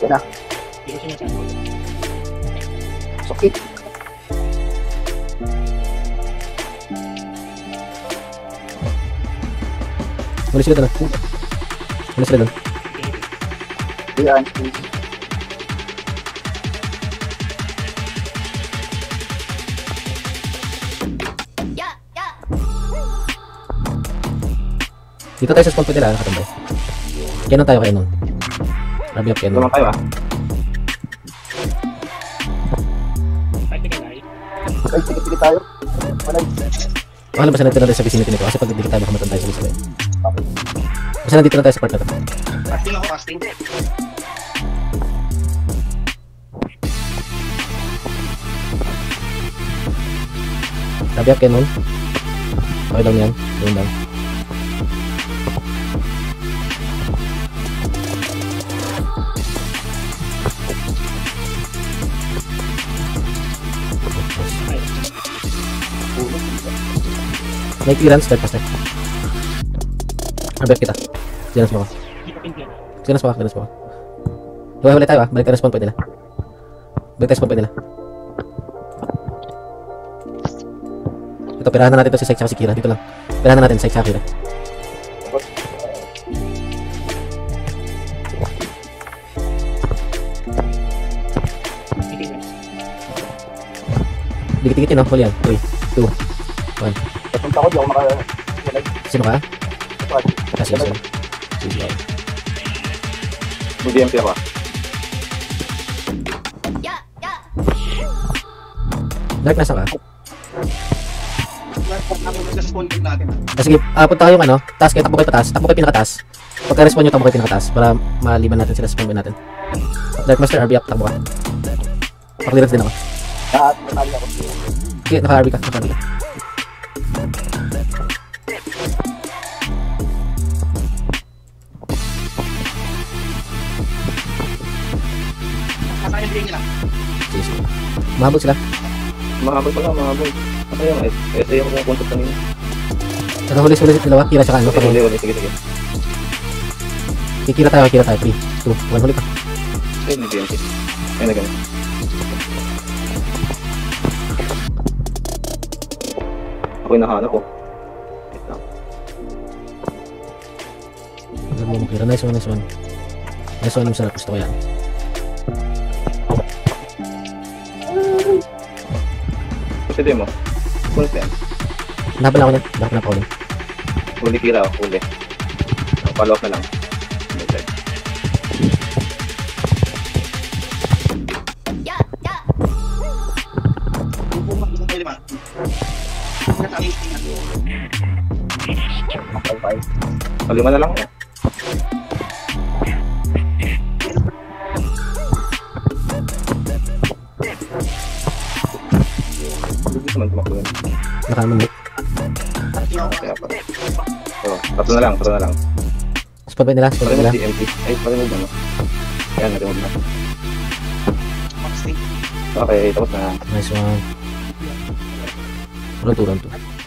Yan na. Sakit. Muli sila doon. Muli sila doon. Yan. Dito tayo sa spawn pwede lang ah, nakatumbo. Kainan tayo kainan. Naman tayo ah. Fight again, ay. Sige-sige tayo. Wala. Baka lang basta nandito na tayo sa vicinity nito kasi pag dito tayo baka matan tayo sa vicinity. Basta nandito na tayo sa part na to. Casting ako, casting. Rabi up Canon. Okay lang yan. Doon lang. May clearance, tayo. Rabi up kita. Clearance mo here. Clearance mo ka, clearance mo. Huwag ulit tayo ah. Balik tayo sa spawn point nila. Balik tayo sa spawn point nila. Ito, pirahan na natin ito si Sek tsaka si Kira. Dito lang. Pirahan na natin Sek tsaka Kira. Dikit-dikit yun, no? Huli yan. 3, 2, Papunta ko, di ako maka... Sino ka? Kasi kasi. Sige. Mag-DMP ako ah. Dark, nasa ka? Ah, sige, ah, punta kayong ano, taas kayo, takbo kayo pataas, takbo kayo pinakataas. Pagka-respawn nyo, takbo kayo pinakataas para maliban natin sila sa spawn natin. Dark Master, RB up, takbo ka. Paklirat din ako. Lahat, natali ako. Sige, naka-RB ka, naka-RB ka. Nila. Sige, sige. Mahabot sila. Mahabol pala, mahabol. Ano yung? Ito yung contact kanina. Nakahuli sila sa dalawa, Kira tsaka ano, Sige, pag sige, sige, sige. kikira tayo, kikira tayo, 3, 2, 1, huli ka. Sige, nag-DMP. Ay, na ganun. Ako yung nahanap ko. Kira, nice one, nice one. Nice one yung sarap, gusto ko yan. Di mo. Full pen. Nahabol ako niyan, bakit na pa ulit. Huli kira, huli. Follow up na lang. Okay. O, lima na lang. eh. Hindi naman tumakbo yun. Nakamanit. Kaya pa. So, tatlo na lang, tatlo na lang. Spawn point nila, spawn point nila. DMP. Ay, palimog ano. Yan, nalimog na. Okay, tapos na. Nice one. Round 2, round 2.